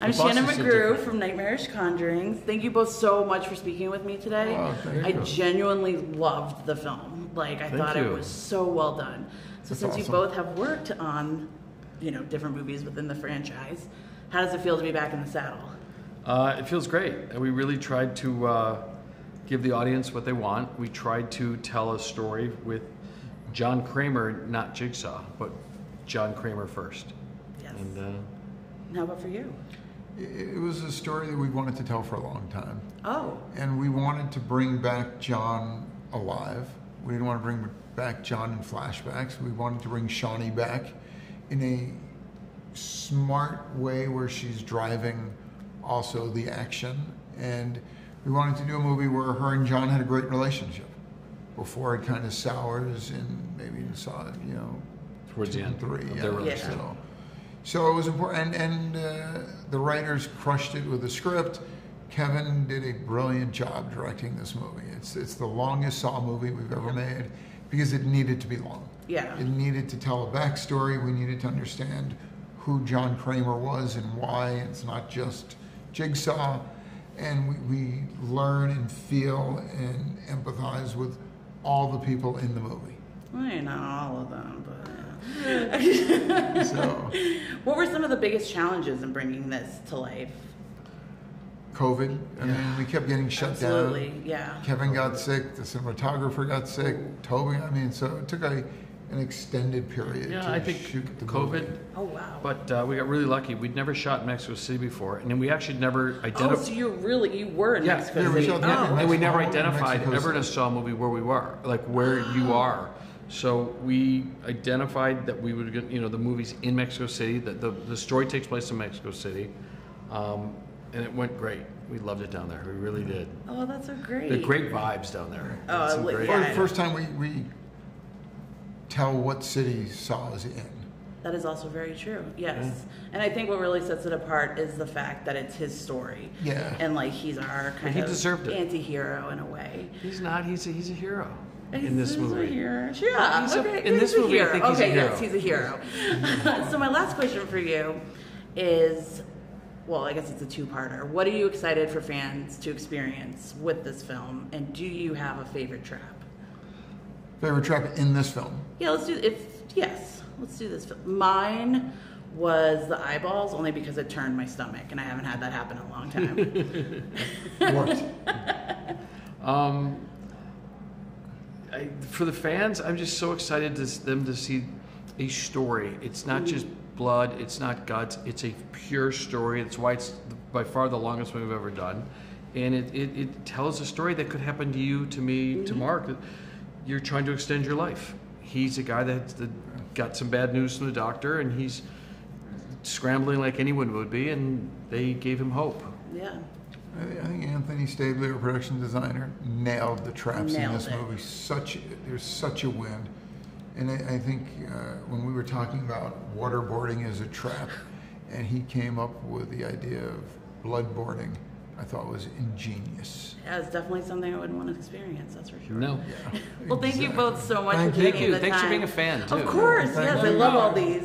I'm Shannon McGrew from Nightmarish Conjurings. Thank you both so much for speaking with me today. Oh, thank I you. genuinely loved the film. Like I Thank thought it you. was so well done. So That's since you awesome. both have worked on, you know, different movies within the franchise, how does it feel to be back in the saddle? Uh, it feels great. And we really tried to uh, give the audience what they want. We tried to tell a story with John Kramer, not Jigsaw, but John Kramer first. Yes. And uh, And how about for you? It it was a story that we wanted to tell for a long time. Oh, And we wanted to bring back John alive. We didn't want to bring back John in flashbacks. We wanted to bring Shawnee back in a smart way where she's driving also the action. And we wanted to do a movie where her and John had a great relationship before it kind of sours and maybe you saw it, you know, Towards two the end three. of yeah. their relationship. So, so it was important, and, and uh, the writers crushed it with the script. Kevin did a brilliant job directing this movie. It's it's the longest Saw movie we've ever made because it needed to be long. Yeah. It needed to tell a backstory. We needed to understand who John Kramer was and why. It's not just Jigsaw, and we, we learn and feel and empathize with all the people in the movie. well, not all of them, but. So. What were some of the biggest challenges in bringing this to life? COVID. I mean, we kept getting shut Absolutely, down. yeah. Kevin got sick. The cinematographer got sick. Toby. I mean, so it took a an extended period yeah, to I think shoot the COVID. movie. Oh wow. But uh, we got really lucky. We'd never shot in Mexico City before, and then we actually never identified. oh, identified. so you really you were in Yeah, Mexico yeah, we City. shot oh, in and we never Mexico, identified ever in a Saw movie where we were, like where you are. So we identified that we would, get, you know, the movies in Mexico City. That the the story takes place in Mexico City, um, and it went great. We loved it down there. We really did. oh, that's so great. The great vibes down there. Oh, Some like- great- For yeah. the first time, we, we tell what city Saw is in. That is also very true. Yes, and I think what really sets it apart is the fact that it's his story. Yeah. And like he's our kind he of deserved it. anti-hero in a way. He's not. He's a, he's a hero in this movie. A hero. Yeah. He's a- okay. in he's this a movie, I hero. think he's a okay, hero. yes, he's a hero. so my last question for you is, well, I guess it's a two-parter. What are you excited for fans to experience with this film, and do you have a favorite trap? Favorite trap in this film? Yeah, let's do. If yes, let's do this. film. Mine was the eyeballs, only because it turned my stomach, and I haven't had that happen in a long time. What? Um, I, for the fans, I'm just so excited to them to see a story. It's not mm. just blood. It's not guts. It's a pure story. That's why it's by far the longest one we've ever done, and it, it, it tells a story that could happen to you, to me, to mm-hmm. Mark. You're trying to extend your life. He's a guy that got some bad news from the doctor, and he's scrambling like anyone would be, and they gave him hope. yeah. I thi- I think Anthony Stabley, our production designer, nailed the traps in this it. movie. Such there's such a win, and I, I think uh, when we were talking about waterboarding as a trap, and he came up with the idea of bloodboarding, I thought was ingenious. Yeah, it's definitely something I wouldn't want to experience. That's for sure. No. Well, thank you both so much Thank for you. taking Thank you. the Thanks for being a fan, too. Of course, Thank yes, you. I love all these.